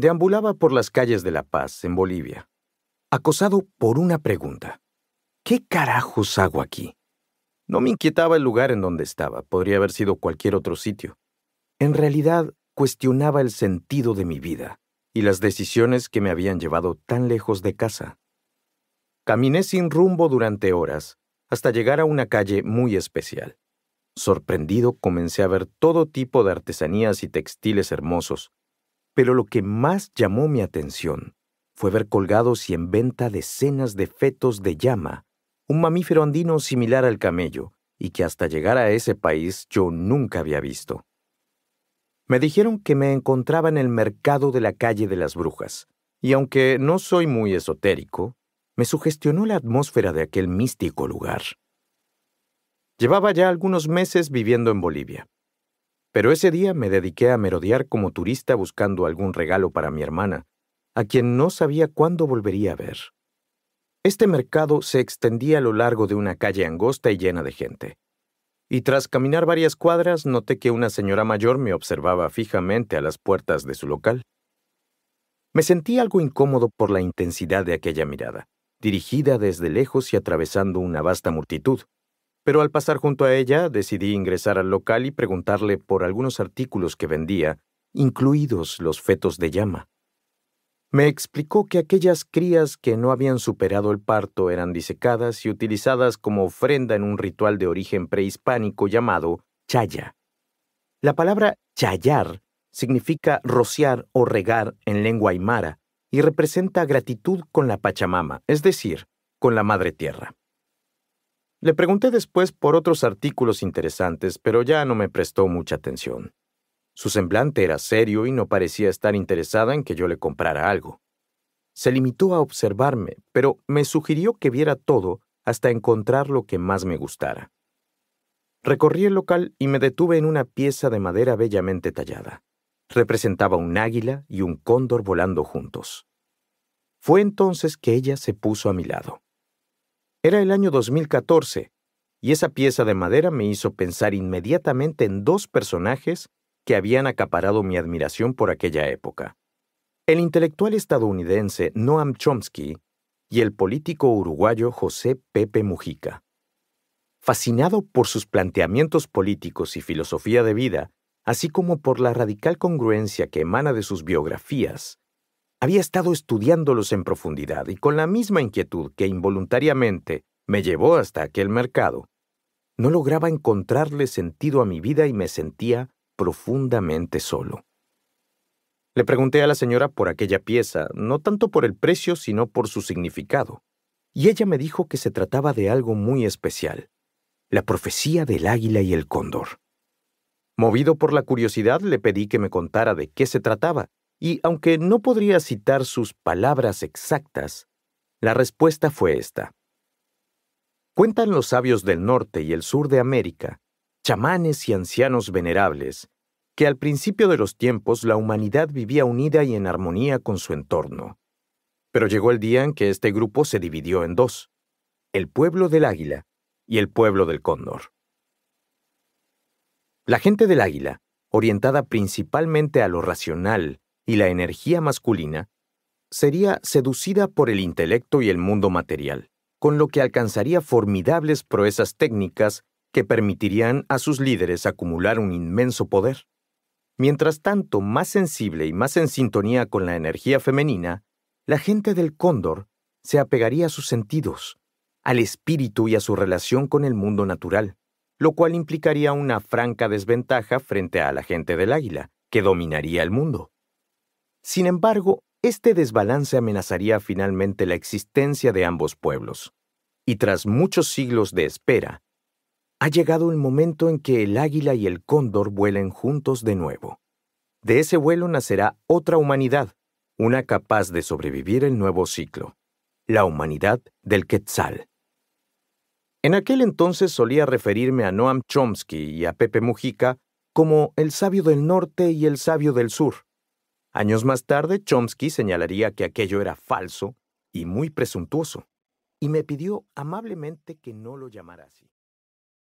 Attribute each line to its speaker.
Speaker 1: Deambulaba por las calles de La Paz, en Bolivia, acosado por una pregunta. ¿Qué carajos hago aquí? No me inquietaba el lugar en donde estaba, podría haber sido cualquier otro sitio. En realidad, cuestionaba el sentido de mi vida y las decisiones que me habían llevado tan lejos de casa. Caminé sin rumbo durante horas hasta llegar a una calle muy especial. Sorprendido comencé a ver todo tipo de artesanías y textiles hermosos, pero lo que más llamó mi atención fue ver colgados y en venta decenas de fetos de llama, un mamífero andino similar al camello, y que hasta llegar a ese país yo nunca había visto. Me dijeron que me encontraba en el mercado de la calle de las brujas, y aunque no soy muy esotérico, me sugestionó la atmósfera de aquel místico lugar. Llevaba ya algunos meses viviendo en Bolivia. Pero ese día me dediqué a merodear como turista buscando algún regalo para mi hermana, a quien no sabía cuándo volvería a ver. Este mercado se extendía a lo largo de una calle angosta y llena de gente. Y tras caminar varias cuadras noté que una señora mayor me observaba fijamente a las puertas de su local. Me sentí algo incómodo por la intensidad de aquella mirada, dirigida desde lejos y atravesando una vasta multitud, pero al pasar junto a ella decidí ingresar al local y preguntarle por algunos artículos que vendía, incluidos los fetos de llama. Me explicó que aquellas crías que no habían superado el parto eran disecadas y utilizadas como ofrenda en un ritual de origen prehispánico llamado chaya. La palabra chayar significa rociar o regar en lengua aymara y representa gratitud con la Pachamama, es decir, con la Madre Tierra. Le pregunté después por otros artículos interesantes, pero ya no me prestó mucha atención. Su semblante era serio y no parecía estar interesada en que yo le comprara algo. Se limitó a observarme, pero me sugirió que viera todo hasta encontrar lo que más me gustara. Recorrí el local y me detuve en una pieza de madera bellamente tallada. Representaba un águila y un cóndor volando juntos. Fue entonces que ella se puso a mi lado. Era el año 2014, y esa pieza de madera me hizo pensar inmediatamente en dos personajes que habían acaparado mi admiración por aquella época. El intelectual estadounidense Noam Chomsky y el político uruguayo José Pepe Mujica. Fascinado por sus planteamientos políticos y filosofía de vida, así como por la radical congruencia que emana de sus biografías, había estado estudiándolos en profundidad y con la misma inquietud que involuntariamente me llevó hasta aquel mercado, no lograba encontrarle sentido a mi vida y me sentía profundamente solo. Le pregunté a la señora por aquella pieza, no tanto por el precio, sino por su significado, y ella me dijo que se trataba de algo muy especial, la profecía del águila y el cóndor. Movido por la curiosidad, le pedí que me contara de qué se trataba, y aunque no podría citar sus palabras exactas, la respuesta fue esta. Cuentan los sabios del norte y el sur de América, chamanes y ancianos venerables, que al principio de los tiempos la humanidad vivía unida y en armonía con su entorno. Pero llegó el día en que este grupo se dividió en dos, el pueblo del águila y el pueblo del cóndor. La gente del águila, orientada principalmente a lo racional y la energía masculina, sería seducida por el intelecto y el mundo material, con lo que alcanzaría formidables proezas técnicas que permitirían a sus líderes acumular un inmenso poder. Mientras tanto, más sensible y más en sintonía con la energía femenina, la gente del cóndor se apegaría a sus sentidos, al espíritu y a su relación con el mundo natural, lo cual implicaría una franca desventaja frente a la gente del águila, que dominaría el mundo. Sin embargo, este desbalance amenazaría finalmente la existencia de ambos pueblos. Y tras muchos siglos de espera, ha llegado el momento en que el águila y el cóndor vuelen juntos de nuevo. De ese vuelo nacerá otra humanidad, una capaz de sobrevivir el nuevo ciclo, la humanidad del Quetzal. En aquel entonces solía referirme a Noam Chomsky y a Pepe Mujica como el sabio del norte y el sabio del sur, Años más tarde, Chomsky señalaría que aquello era falso y muy presuntuoso, y me pidió amablemente que no lo llamara así.